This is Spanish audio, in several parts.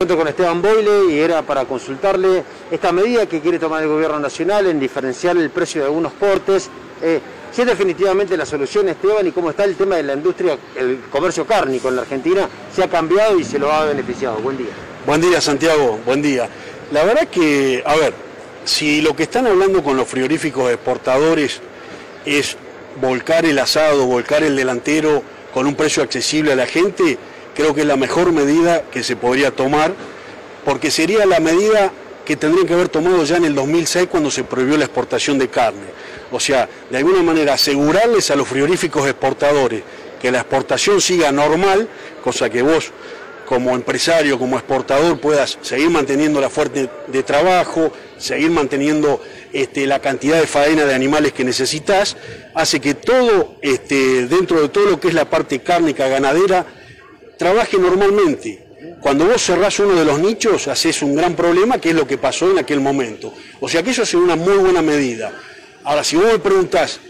encuentro con Esteban Boyle y era para consultarle esta medida que quiere tomar el gobierno nacional en diferenciar el precio de algunos portes. Eh, si es definitivamente la solución, Esteban, y cómo está el tema de la industria, el comercio cárnico en la Argentina, se ha cambiado y se lo ha beneficiado. Buen día. Buen día, Santiago. Buen día. La verdad que, a ver, si lo que están hablando con los frigoríficos exportadores es volcar el asado, volcar el delantero con un precio accesible a la gente, creo que es la mejor medida que se podría tomar, porque sería la medida que tendrían que haber tomado ya en el 2006 cuando se prohibió la exportación de carne. O sea, de alguna manera asegurarles a los frigoríficos exportadores que la exportación siga normal, cosa que vos como empresario, como exportador, puedas seguir manteniendo la fuerte de trabajo, seguir manteniendo este, la cantidad de faena de animales que necesitas, hace que todo, este, dentro de todo lo que es la parte cárnica ganadera, trabaje normalmente. Cuando vos cerrás uno de los nichos, haces un gran problema, que es lo que pasó en aquel momento. O sea que eso es una muy buena medida. Ahora, si vos me preguntás,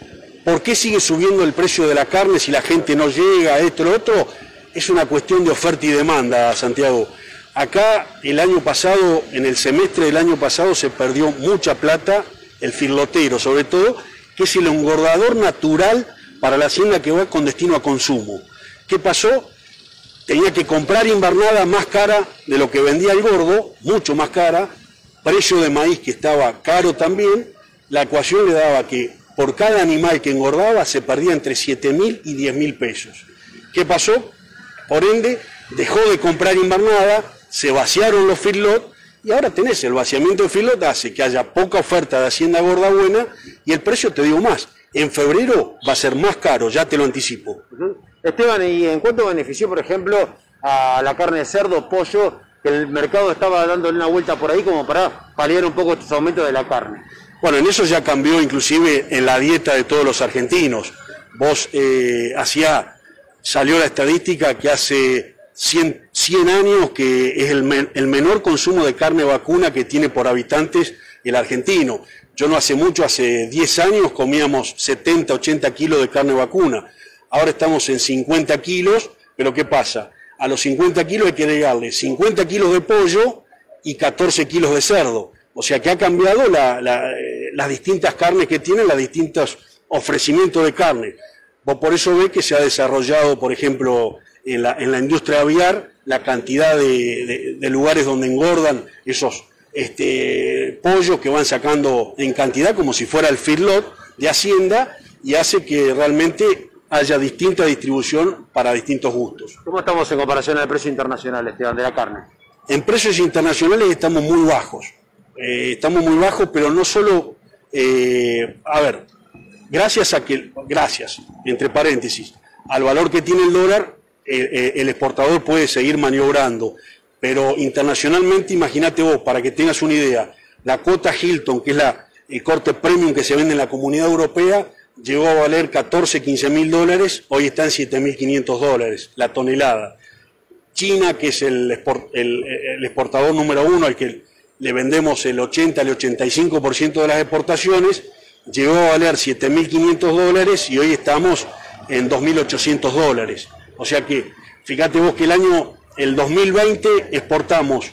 ¿por qué sigue subiendo el precio de la carne si la gente no llega esto lo otro? Es una cuestión de oferta y demanda, Santiago. Acá el año pasado, en el semestre del año pasado, se perdió mucha plata, el filotero sobre todo, que es el engordador natural para la hacienda que va con destino a consumo. ¿Qué pasó? Tenía que comprar invernada más cara de lo que vendía el gordo, mucho más cara, precio de maíz que estaba caro también, la ecuación le daba que por cada animal que engordaba se perdía entre 7 mil y 10 mil pesos. ¿Qué pasó? Por ende, dejó de comprar invernada, se vaciaron los feedlot y ahora tenés el vaciamiento de feedlot, hace que haya poca oferta de hacienda gorda buena y el precio, te digo más, en febrero va a ser más caro, ya te lo anticipo. Esteban, ¿y en cuánto benefició, por ejemplo, a la carne de cerdo, pollo, que el mercado estaba dándole una vuelta por ahí como para paliar un poco estos aumentos de la carne? Bueno, en eso ya cambió inclusive en la dieta de todos los argentinos. Vos eh, hacía, salió la estadística que hace 100, 100 años que es el menor consumo de carne vacuna que tiene por habitantes el argentino. Yo no hace mucho, hace 10 años comíamos 70, 80 kilos de carne vacuna ahora estamos en 50 kilos, pero ¿qué pasa? A los 50 kilos hay que agregarle 50 kilos de pollo y 14 kilos de cerdo. O sea que ha cambiado eh, las distintas carnes que tienen, los distintos ofrecimientos de carne. Por eso ves que se ha desarrollado, por ejemplo, en la, industria aviar, la cantidad de, lugares donde engordan esos este, pollos que van sacando en cantidad como si fuera el feedlot de Hacienda y hace que realmente haya distinta distribución para distintos gustos. ¿Cómo estamos en comparación al precio internacional, Esteban, de la carne? En precios internacionales estamos muy bajos. Eh, estamos muy bajos, pero no solo, eh, a ver, gracias a que, gracias, entre paréntesis, al valor que tiene el dólar, eh, el exportador puede seguir maniobrando. Pero internacionalmente, imagínate vos, para que tengas una idea, la cuota Hilton, que es la, el corte premium que se vende en la comunidad europea, llegó a valer 14, 15 mil dólares, hoy está en 7 mil 500 dólares la tonelada. China, que es el, exportador número uno, al que le vendemos el 80, el 85% de las exportaciones, llegó a valer 7.500 dólares y hoy estamos en 2.800 dólares. O sea que, fíjate vos que el año, el 2020, exportamos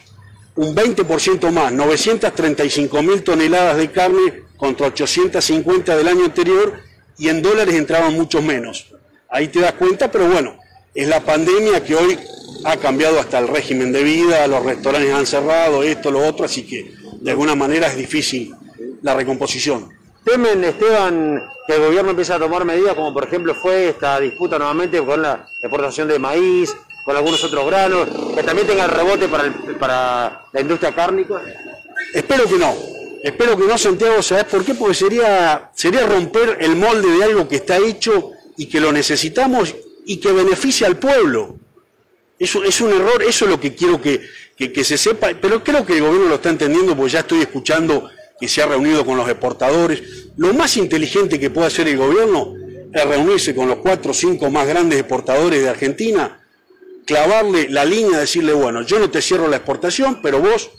un 20% más, 935.000 toneladas de carne contra 850 del año anterior y en dólares entraban muchos menos. Ahí te das cuenta, pero bueno, es la pandemia que hoy ha cambiado hasta el régimen de vida, los restaurantes han cerrado, esto, lo otro, así que de alguna manera es difícil la recomposición. ¿Temen, Esteban, que el gobierno empiece a tomar medidas como por ejemplo fue esta disputa nuevamente con la exportación de maíz, con algunos otros granos, que también tenga el rebote para, para la industria cárnica? Espero que no, Espero que no, Santiago, ¿sabes por qué? Porque sería, sería romper el molde de algo que está hecho y que lo necesitamos y que beneficia al pueblo. Eso es un error, eso es lo que quiero que, que, se sepa, pero creo que el gobierno lo está entendiendo porque ya estoy escuchando que se ha reunido con los exportadores. Lo más inteligente que puede hacer el gobierno es reunirse con los cuatro o cinco más grandes exportadores de Argentina, clavarle la línea, decirle, bueno, yo no te cierro la exportación, pero vos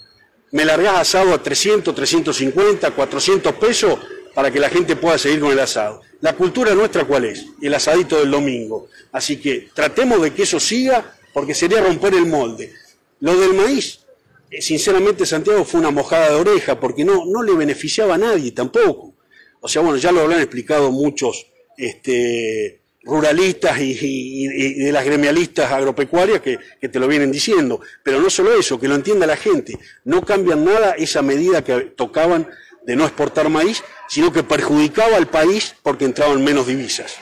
me largás asado a 300, 350, 400 pesos para que la gente pueda seguir con el asado. La cultura nuestra cuál es? El asadito del domingo. Así que tratemos de que eso siga porque sería romper el molde. Lo del maíz, eh, sinceramente Santiago fue una mojada de oreja porque no, no le beneficiaba a nadie tampoco. O sea, bueno, ya lo habrán explicado muchos este, ruralistas y, de las gremialistas agropecuarias que, que, te lo vienen diciendo. Pero no solo eso, que lo entienda la gente. No cambian nada esa medida que tocaban de no exportar maíz, sino que perjudicaba al país porque entraban menos divisas.